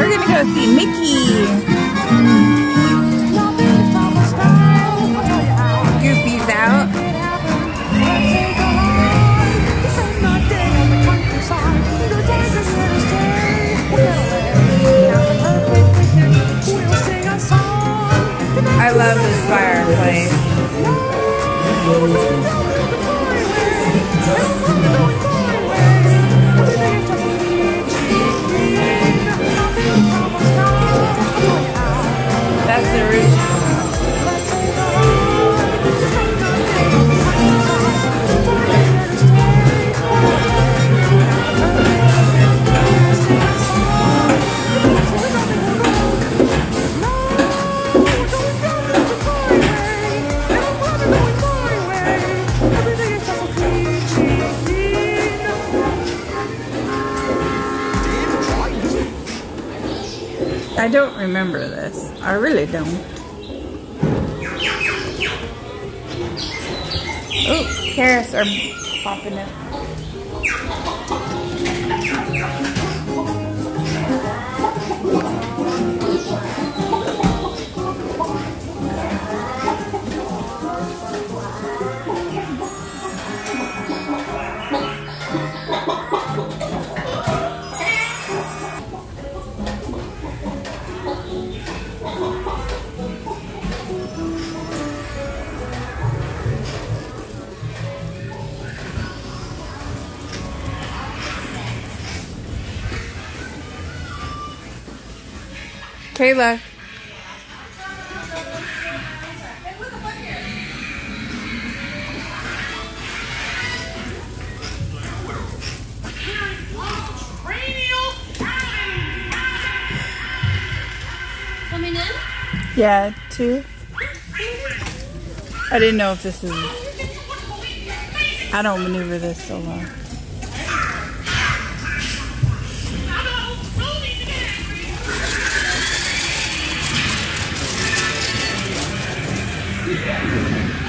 We're gonna go see Mickey. Goofy's out. I love this fireplace. I don't remember this. I really don't. Oh, carrots are popping up. Kayla. Coming in? Yeah, two. I didn't know if this is. I don't maneuver this so long. Yeah.